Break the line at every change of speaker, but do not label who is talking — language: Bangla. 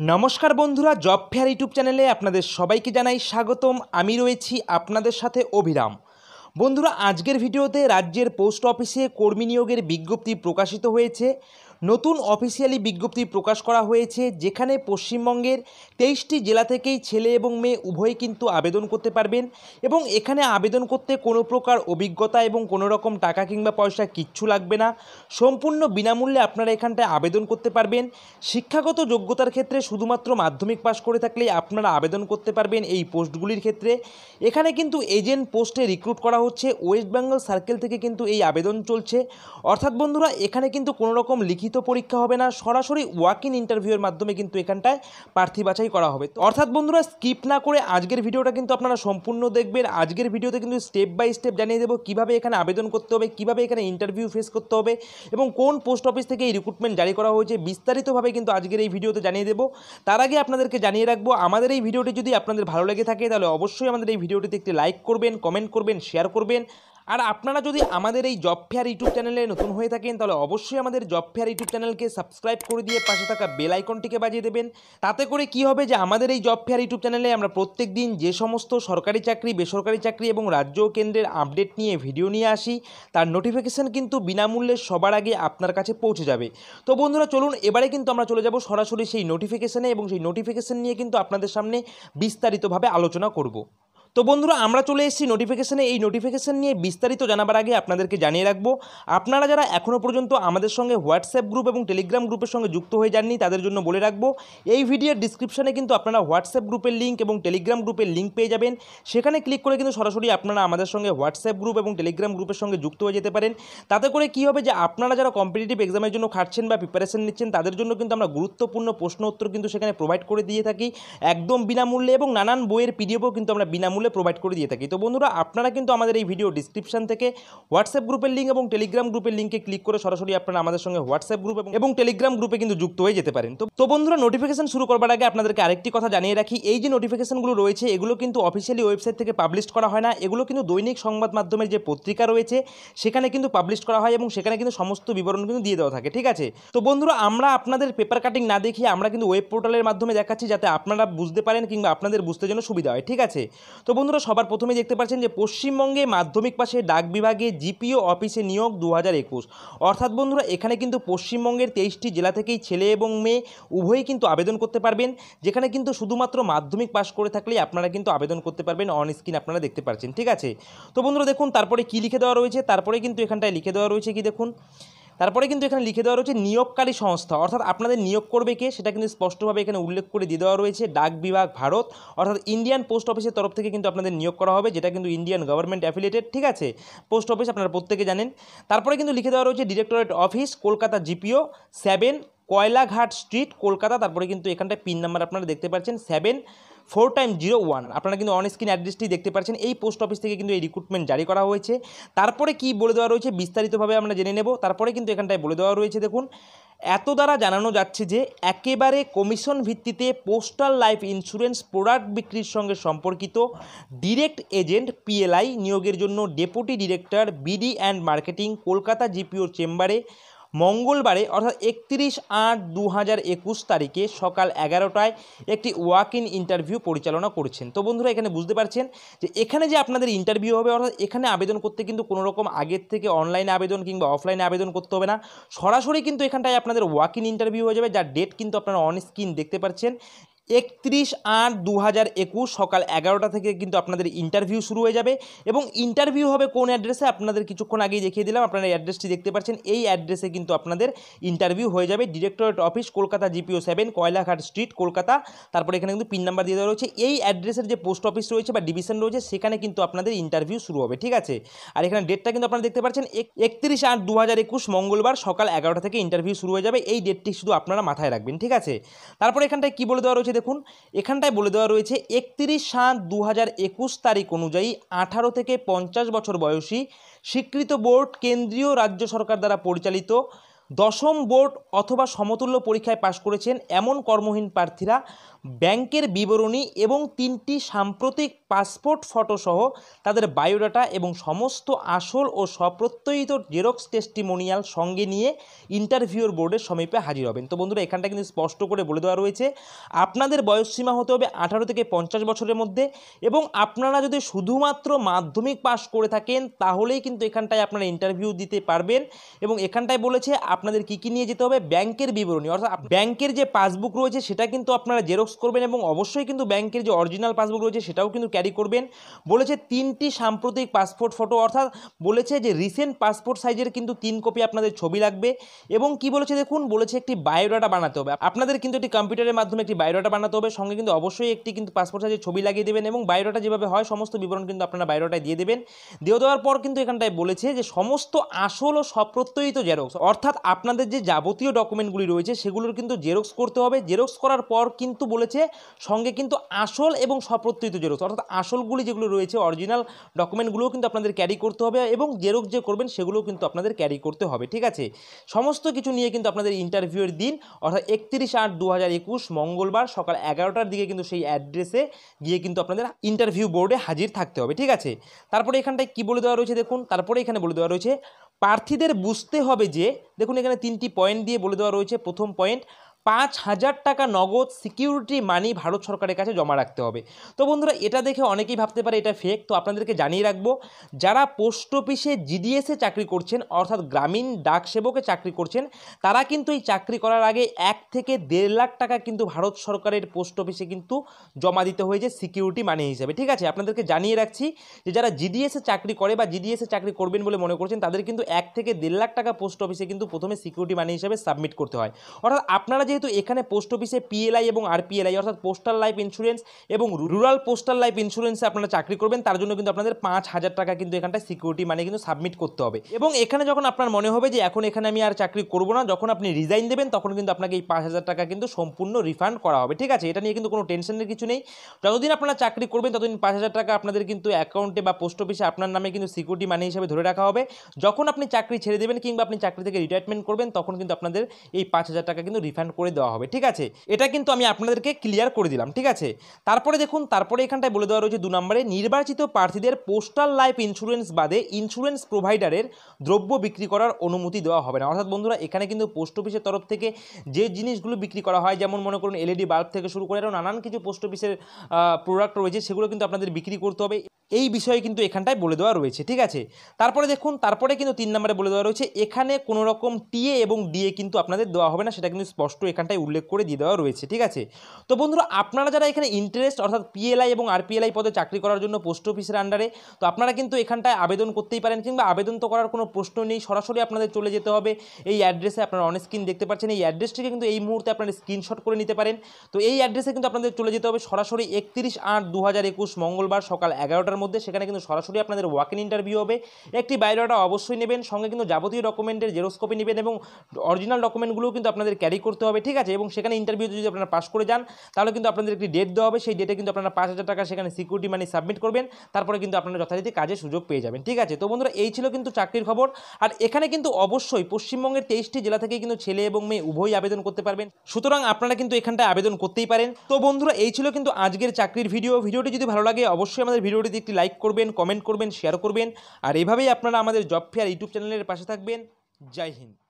নমস্কার বন্ধুরা, জব ফেয়ার ইউটিউব চ্যানেলে আপনাদের সবাইকে জানাই স্বাগতম। আমি রয়েছি আপনাদের সাথে অভিরাম। বন্ধুরা, আজকের ভিডিওতে রাজ্যের পোস্ট অফিসে কর্মী নিয়োগের বিজ্ঞপ্তি প্রকাশিত হয়েছে। নতুন অফিসিয়ালি বিজ্ঞপ্তি প্রকাশ করা হয়েছে, যেখানে পশ্চিমবঙ্গের তেইশটি জেলা থেকেই ছেলে এবং মেয়ে উভয়ই কিন্তু আবেদন করতে পারবেন এবং এখানে আবেদন করতে কোনো প্রকার অভিজ্ঞতা এবং কোনো রকম টাকা কিংবা পয়সা কিচ্ছু লাগবে না। সম্পূর্ণ বিনামূল্যে আপনারা এখানটায় আবেদন করতে পারবেন। শিক্ষাগত যোগ্যতার ক্ষেত্রে শুধুমাত্র মাধ্যমিক পাশ করে থাকলেই আপনারা আবেদন করতে পারবেন এই পোস্টগুলির ক্ষেত্রে। এখানে কিন্তু এজেন্ট পোস্টে রিক্রুট করা হচ্ছে, ওয়েস্ট বেঙ্গল সার্কেল থেকে কিন্তু এই আবেদন চলছে। অর্থাৎ বন্ধুরা, এখানে কিন্তু কোনো রকম লিখিত পরীক্ষা হবে না, সরাসরি ওয়াক ইন ইন্টারভিউয়ের মাধ্যমে কিন্তু এখানটায় প্রার্থী বাছাই করা হবে। অর্থাৎ বন্ধুরা স্কিপ না করে আজকের ভিডিওটা কিন্তু আপনারা সম্পূর্ণ দেখবেন। আজকের ভিডিওতে কিন্তু স্টেপ বাই স্টেপ জানিয়ে দেবো কীভাবে এখানে আবেদন করতে হবে, কীভাবে এখানে ইন্টারভিউ ফেস করতে হবে এবং কোন পোস্ট অফিস থেকে এই রিক্রুটমেন্ট জারি করা হয়েছে বিস্তারিতভাবে কিন্তু আজকের এই ভিডিওতে জানিয়ে দেবো। তার আগে আপনাদেরকে জানিয়ে রাখব, আমাদের এই ভিডিওটি যদি আপনাদের ভালো লেগে থাকে তাহলে অবশ্যই আমাদের এই ভিডিওটিতে একটি লাইক করবেন কমেন্ট করবেন শেয়ার করবেন। আর আপনারা যদি আমাদের এই জব ফেয়ার ইউটিউব চ্যানেলে নতুন হয়ে থাকেন, তাহলে অবশ্যই আমাদের জব ফেয়ার ইউটিউব চ্যানেলকে সাবস্ক্রাইব করে দিয়ে পাশে থাকা বেল আইকনটিকে বাজিয়ে দেবেন। তাতে করে কি হবে যে আমাদের এই জব ফেয়ার ইউটিউব চ্যানেলে আমরা প্রত্যেক দিন যে সমস্ত সরকারি চাকরি, বেসরকারি চাকরি এবং রাজ্য কেন্দ্রের আপডেট নিয়ে ভিডিও নিয়ে আসি, তার নোটিফিকেশান কিন্তু বিনামূল্যে সবার আগে আপনার কাছে পৌঁছে যাবে। তো বন্ধুরা, চলুন, এবারে কিন্তু আমরা চলে যাব সরাসরি সেই নোটিফিকেশানে এবং সেই নোটিফিকেশান নিয়ে কিন্তু আপনাদের সামনে বিস্তারিতভাবে আলোচনা করব। তো বন্ধুরা, আমরা চলে এসেছি নোটিফিকেশানে এই নোটিফিকেশান নিয়ে বিস্তারিত জানাবার আগে আপনাদেরকে জানিয়ে রাখব, আপনারা যারা এখনও পর্যন্ত আমাদের সঙ্গে হোয়াটসঅ্যাপ গ্রুপ এবং টেলিগ্রাম গ্রুপের সঙ্গে যুক্ত হয়ে যাননি, তাদের জন্য বলে রাখব, এই ভিডিওর ডিসক্রিপশানে কিন্তু আপনারা হোয়াটসঅ্যাপ গ্রুপের লিঙ্ক এবং টেলিগ্রাম গ্রুপের লিঙ্ক পেয়ে যাবেন। সেখানে ক্লিক করে কিন্তু সরাসরি আপনারা আমাদের সঙ্গে হোয়াটসঅ্যাপ গ্রুপ এবং টেলিগ্রাম গ্রুপের সঙ্গে যুক্ত হয়ে যেতে পারেন। তাতে করে কী হবে যে, আপনারা যারা কম্পিটিটিভ এক্সামের জন্য খাটছেন বা প্রিপারেশন নিচ্ছেন, তাদের জন্য কিন্তু আমরা গুরুত্বপূর্ণ প্রশ্ন উত্তর কিন্তু সেখানে প্রোভাইড করে দিয়ে থাকি, একদম বিনামূল্যে এবং নানান বইয়ের পিডিএফও কিন্তু আমরা বিনামূল্যে প্রোভাইড করে দিয়ে থাকি। তো বন্ধুরা, আপনারা কিন্তু আমাদের এই ভিডিও ডিসক্রিপশন থেকে হোয়াটসঅ্যাপ গ্রুপের লিঙ্ক এবং টেলিগ্রাম গ্রুপের লিঙ্কে ক্লিক করে সরাসরি আপনারা আমাদের সঙ্গে হোয়াটসঅ্যাপ গ্রুপ এবং- টেলিগ্রাম গ্রুপে কিন্তু যুক্ত হয়ে যেতে পারেন। তো তো বন্ধুরা নোটিফিকেশন শুরু করবার আগে আপনাদেরকে আরেকটি কথা জানিয়ে রাখি। এই যে নোটিফিকেশনগুলো রয়েছে, এগুলো কিন্তু অফিসিয়ালি ওয়েবসাইট থেকে পাবলিশ করা হয় না। এগুলো কিন্তু দৈনিক সংবাদ মাধ্যমের যে পত্রিকা রয়েছে, সেখানে কিন্তু পাবলিশ করা হয় এবং সেখানে কিন্তু সমস্ত বিবরণ কিন্তু দিয়ে দেওয়া থাকে, ঠিক আছে? তো বন্ধুরা, আমরা আপনাদের পেপার কাটিং না দেখিয়ে আমরা কিন্তু ওয়েব পোর্টালের মাধ্যমে দেখাচ্ছি যাতে আপনারা বুঝতে পারেন কিংবা আপনাদের বুঝতে যেন সুবিধা হয়, ঠিক আছে? তো বন্ধুরা, সবার প্রথমে দেখতে পাচ্ছেন যে পশ্চিমবঙ্গে মাধ্যমিক পাশে ডাক বিভাগে জিপিও অফিসে নিয়োগ দু একুশ। অর্থাৎ বন্ধুরা, এখানে কিন্তু পশ্চিমবঙ্গের তেইশটি জেলা থেকেই ছেলে এবং মেয়ে উভয়ই কিন্তু আবেদন করতে পারবেন, যেখানে কিন্তু শুধুমাত্র মাধ্যমিক পাশ করে থাকলেই আপনারা কিন্তু আবেদন করতে পারবেন অন স্ক্রিন আপনারা দেখতে পাচ্ছেন ঠিক আছে? তো বন্ধুরা, দেখুন, তারপরে কি লিখে দেওয়া রয়েছে? তারপরে কিন্তু এখানটায় লিখে দেওয়া রয়েছে কি দেখুন? তারপরে কিন্তু এখানে লিখে দেওয়া রয়েছে নিয়োগকারী সংস্থা। অর্থাৎ আপনাদের নিয়োগ করবে কে সেটা কিন্তু স্পষ্টভাবে এখানে উল্লেখ করে দিয়ে দেওয়া রয়েছে ডাক বিভাগ ভারত। অর্থাৎ ইন্ডিয়ান পোস্ট অফিসের তরফ থেকে কিন্তু আপনাদের নিয়োগ করা হবে, যেটা কিন্তু ইন্ডিয়ান গভর্নমেন্ট অ্যাফিলেটেড ঠিক আছে? পোস্ট অফিস আপনারা প্রত্যেকে জানেন। তারপরে কিন্তু লিখে দেওয়া রয়েছে directorate office, Kolkata GPO, seven Koilaghat street, Kolkata, তারপরে কিন্তু এখানটায় পিন নাম্বার আপনারা দেখতে পাচ্ছেন, seven four time zero one. আপনারা কিন্তু অন স্ক্রিন অ্যাড্রেসটি দেখতে পাচ্ছেন, এই পোস্ট অফিস থেকে কিন্তু এই রিক্রুটমেন্ট জারি করা হয়েছে। তারপরে কি বলে দেওয়া রয়েছে বিস্তারিতভাবে আমরা জেনে নেব। তারপরে কিন্তু এখানটায় বলে দেওয়া রয়েছে, দেখুন, এত দ্বারা জানানো যাচ্ছে যে একেবারে কমিশন ভিত্তিতে পোস্টাল লাইফ ইন্স্যুরেন্স প্রোডাক্ট বিক্রির সঙ্গে সম্পর্কিত ডিরেক্ট এজেন্ট পিএলআই নিয়োগের জন্য deputy director BD and marketing Kolkata জিপিওর চেম্বারে মঙ্গলবারে, অর্থাৎ একত্রিশ আট দু হাজার একুশ তারিখে সকাল এগারোটায় একটি ওয়াক ইন ইন্টারভিউ পরিচালনা করছেন। তো বন্ধুরা, এখানে বুঝতে পারছেন যে এখানে যে আপনাদের ইন্টারভিউ হবে, অর্থাৎ এখানে আবেদন করতে কিন্তু কোনো রকম আগের থেকে অনলাইনে আবেদন কিংবা অফলাইনে আবেদন করতে হবে না। সরাসরি কিন্তু এখানটায় আপনাদের ওয়াক ইন ইন্টারভিউ হয়ে যাবে, যার ডেট কিন্তু আপনারা অন স্ক্রিন দেখতে পাচ্ছেন একত্রিশ আট দু হাজার একুশ সকাল এগারোটা থেকে কিন্তু আপনাদের ইন্টারভিউ শুরু হয়ে যাবে এবং ইন্টারভিউ হবে কোন অ্যাড্রেসে আপনাদের কিছুক্ষণ আগেই দেখিয়ে দিলাম। আপনারা অ্যাড্রেসটি দেখতে পাচ্ছেন। এই অ্যাড্রেসে কিন্তু আপনাদের ইন্টারভিউ হয়ে যাবে। Directorate office Kolkata GPO seven Koilaghat street Kolkata. তারপরে এখানে কিন্তু পিন নাম্বার দিয়ে দেওয়া রয়েছে। এই অ্যাড্রেসের যে পোস্ট অফিস রয়েছে বা ডিভিশন রয়েছে, সেখানে কিন্তু আপনাদের ইন্টারভিউ শুরু হবে। ঠিক আছে? আর এখানে ডেটটা কিন্তু আপনারা দেখতে পাচ্ছেন। একত্রিশ আট দু হাজার একুশ মঙ্গলবার সকাল এগারোটা থেকে ইন্টারভিউ শুরু হয়ে যাবে। এই ডেটটি শুধু আপনারা মাথায় রাখবেন। ঠিক আছে? তারপরে এখানটায় কী বলে দেওয়া রয়েছে? দেখুন, এখানটায় বলে দেওয়া রয়েছে, একত্রিশ সাত দু হাজার একুশ তারিখ অনুযায়ী আঠারো থেকে পঞ্চাশ বছর বয়সী স্বীকৃত বোর্ড কেন্দ্রীয় রাজ্য সরকার দ্বারা পরিচালিত দশম বোর্ড অথবা সমতুল্য পরীক্ষায় পাশ করেছেন এমন কর্মহীন প্রার্থীরা, ব্যাংকের বিবরণী এবং তিনটি সাম্প্রতিক পাসপোর্ট ফটো সহ তাদের বায়োডাটা এবং সমস্ত আসল ও সপ্রত্যয়িত জেরক্স টেস্টিমোনিয়াল সঙ্গে নিয়ে ইন্টারভিউর বোর্ডের সমীপে হাজির হবেন। তো বন্ধুরা, এখানটা কিন্তু স্পষ্ট করে বলে দেওয়া রয়েছে, আপনাদের বয়সসীমা হতে হবে আঠারো থেকে পঞ্চাশ বছরের মধ্যে এবং আপনারা যদি শুধুমাত্র মাধ্যমিক পাশ করে থাকেন, তাহলেই কিন্তু এখানটায় আপনারা ইন্টারভিউ দিতে পারবেন এবং এখানটায় বলেছে আপনাদের কী কী নিয়ে যেতে হবে? ব্যাংকের বিবরণী। অর্থাৎ ব্যাংকের যে পাসবুক রয়েছে, সেটা কিন্তু আপনারা জেরক্স করবেন এবং অবশ্যই কিন্তু ব্যাংকের যে অরিজিনাল পাসবুক রয়েছে, সেটাও কিন্তু ক্যারি করবেন। বলেছে তিনটি সাম্প্রতিক পাসপোর্ট ফটো, অর্থাৎ বলেছে যে রিসেন্ট পাসপোর্ট সাইজের কিন্তু তিন কপি আপনাদের ছবি লাগবে। এবং কি বলেছে দেখুন? বলেছে একটি বায়োডাটা বানাতে হবে। আপনাদের কিন্তু একটি কম্পিউটারের মাধ্যমে একটি বায়োডাটা বানাতে হবে। সঙ্গে কিন্তু অবশ্যই একটি কিন্তু পাসপোর্ট সাইজের ছবি লাগিয়ে দেবেন এবং বায়োডাটা যেভাবে হয়, সমস্ত বিবরণ কিন্তু আপনারা বায়োডাটায় দিয়ে দেবেন। দিয়ে দেওয়ার পর কিন্তু এখানটায় বলেছে যে সমস্ত আসল ও সপ্রত্যয়িত জেরক্স, অর্থাৎ আপনাদের যে যাবতীয় ডকুমেন্টগুলি রয়েছে সেগুলোর কিন্তু জেরক্স করতে হবে। জেরক্স করার পর কিন্তু বলেছে সঙ্গে কিন্তু আসল এবং সপ্রত্যয়িত জেরক্স। অর্থাৎ আসলগুলি যেগুলো রয়েছে, অরিজিনাল ডকুমেন্টগুলোও কিন্তু আপনাদের ক্যারি করতে হবে এবং জেরক্স যে করবেন সেগুলোও কিন্তু আপনাদের ক্যারি করতে হবে, ঠিক আছে? সমস্ত কিছু নিয়ে কিন্তু আপনাদের ইন্টারভিউয়ের দিন, অর্থাৎ একত্রিশ আট দু মঙ্গলবার সকাল এগারোটার দিকে কিন্তু সেই অ্যাড্রেসে গিয়ে কিন্তু আপনাদের ইন্টারভিউ বোর্ডে হাজির থাকতে হবে, ঠিক আছে? তারপরে এখানটায় কি বলে দেওয়া রয়েছে দেখুন, তারপরে এখানে বলে দেওয়া রয়েছে প্রার্থীদের বুঝতে হবে যে দেখুন এখানে তিনটি পয়েন্ট দিয়ে বলে দেওয়া রয়েছে। প্রথম পয়েন্ট পাঁচ হাজার টাকা নগদ সিকিউরিটি মানি ভারত সরকারের কাছে জমা রাখতে হবে। তো বন্ধুরা, এটা দেখে অনেকেই ভাবতে পারে এটা ফেক তো আপনাদেরকে জানিয়ে রাখব, যারা পোস্ট অফিসে জিডিএসে চাকরি করছেন, অর্থাৎ গ্রামীণ ডাক সেবকে চাকরি করছেন, তারা কিন্তু এই চাকরি করার আগে এক থেকে দেড় লাখ টাকা কিন্তু ভারত সরকারের পোস্ট অফিসে কিন্তু জমা দিতে হয়েছে সিকিউরিটি মানি হিসেবে। ঠিক আছে, আপনাদেরকে জানিয়ে রাখছি যে যারা জিডিএসে চাকরি করে বা জিডিএসে চাকরি করবেন বলে মনে করছেন, তাদের কিন্তু এক থেকে দেড় লাখ টাকা পোস্ট অফিসে কিন্তু প্রথমে সিকিউরিটি মানি হিসেবে সাবমিট করতে হয়। অর্থাৎ আপনারা যেহেতু এখানে পোস্ট অফিসে পিএলআই এবং আরপিএলআই অর্থাৎ পোস্টাল লাইফ ইন্স্যুরেন্স এবং রুরাল পোস্টাল লাইফ ইন্স্যুরেন্সে আপনারা চাকরি করবেন, তার জন্য কিন্তু আপনাদের পাঁচ হাজার টাকা কিন্তু এখানটা সিকিউরিটি মানে কিন্তু সাবমিট করতে হবে। এবং এখানে যখন আপনার মনে হবে যে এখন এখানে আমি আর চাকরি করব না, যখন আপনি রিজাইন দেবেন, তখন কিন্তু আপনাকে এই পাঁচ হাজার টাকা কিন্তু সম্পূর্ণ রিফান্ড করা হবে, ঠিক আছে? এটা নিয়ে কিন্তু কোনো টেনশনের কিছু নেই। যতদিন আপনারা চাকরি করবেন, ততদিন পাঁচ হাজার টাকা আপনাদের কিন্তু অ্যাকাউন্টে বা পোস্ট অফিসে আপনার নামে কিন্তু সিকিউরিটি মানি হিসেবে ধরে রাখা হবে। যখন আপনি চাকরি ছেড়ে দেবেন কিংবা আপনি চাকরি থেকে রিটায়ারমেন্ট করবেন, তখন কিন্তু আপনাদের এই পাঁচ হাজার টাকা কিন্তু রিফান্ড করে দেওয়া হবে, ঠিক আছে? এটা কিন্তু আমি আপনাদেরকে ক্লিয়ার করে দিলাম, ঠিক আছে? তারপরে দেখুন, তারপরে এখানটায় বলে দেওয়া রয়েছে দু নম্বরে, নির্বাচিত প্রার্থীদের পোস্টাল লাইফ ইন্স্যুরেন্স বাদে ইন্স্যুরেন্স প্রোভাইডারের দ্রব্য বিক্রি করার অনুমতি দেওয়া হবে না। অর্থাৎ বন্ধুরা, এখানে কিন্তু পোস্ট অফিসের তরফ থেকে যে জিনিসগুলো বিক্রি করা হয়, যেমন মনে করুন এলইডি বাল্ব থেকে শুরু করে আরও নানান কিছু পোস্ট অফিসের প্রোডাক্ট রয়েছে, সেগুলো কিন্তু আপনাদের বিক্রি করতে হবে। এই বিষয়ে কিন্তু এখানটায় বলে দেওয়া রয়েছে, ঠিক আছে? তারপরে দেখুন, তারপরে কিন্তু তিন নম্বরে বলে দেওয়া রয়েছে, এখানে কোনো রকম টিএ এবং ডিএ কিন্তু আপনাদের দেওয়া হবে না, সেটা কিন্তু স্পষ্ট এখানটায় উল্লেখ করে দিয়ে দেওয়া রয়েছে, ঠিক আছে? তো বন্ধুরা, আপনারা যারা এখানে ইন্টারেস্ট অর্থাৎ পিএলআই এবং আরপিএলআই পদে চাকরি করার জন্য পোস্ট অফিসের আন্ডারে তো আপনারা কিন্তু এখানটায় আবেদন করতেই পারেন কিংবা আবেদন তো করার কোনো প্রশ্ন নেই, সরাসরি আপনাদের চলে যেতে হবে। এই অ্যাড্রেসে আপনারা অন স্ক্রিন দেখতে পাচ্ছেন, এই অ্যাড্রেসটিকে কিন্তু এই মুহূর্তে আপনারা স্ক্রিনশট করে নিতে পারেন। তো এই অ্যাড্রেসে কিন্তু আপনাদের চলে যেতে হবে সরাসরি একত্রিশ আট দু হাজার একুশ মঙ্গলবার সকাল এগারোটার মধ্যে, সেখানে কিন্তু সরাসরি আপনাদের ওয়াক ইন ইন্টারভিউ হবে। একটি বায়োডাটা অবশ্যই নেবেন, সঙ্গে কিন্তু যাবতীয় ডকুমেন্টের জেরক্স কপি নেবেন এবং অরিজিনাল ডকুমেন্টগুলোও কিন্তু আপনাদের ক্যারি করতে হবে। ঠিক আছে? এবং সেখানে ইন্টারভিউতে যদি আপনারা পাস করে যান, তাহলে কিন্তু আপনাদের একটি ডেট দেওয়া হবে। সেই ডেটে কিন্তু আপনারা পাঁচ হাজার টাকা সেখানে সিকিউরিটি মানি সাবমিট করবেন। তারপরে কিন্তু আপনারা যথারীতি কাজের সুযোগ পেয়ে যাবেন, ঠিক আছে? তো বন্ধুরা, এই ছিল কিন্তু চাকরির খবর। আর এখানে কিন্তু অবশ্যই পশ্চিমবঙ্গের তেইশটি জেলা থেকে কিন্তু ছেলে এবং মেয়ে উভয়ই আবেদন করতে পারবেন। সুতরাং আপনারা কিন্তু এখানটায় আবেদন করতেই পারেন। তো বন্ধুরা, এই ছিল কিন্তু আজকের চাকরির ভিডিও ভিডিওটি যদি ভালো লাগে, অবশ্যই আমাদের ভিডিওটিতে একটি লাইক করবেন কমেন্ট করবেন শেয়ার করবেন। আর এভাবেই আপনারা আমাদের জব ফেয়ার ইউটিউব চ্যানেলের পাশে থাকবেন। জয় হিন্দ।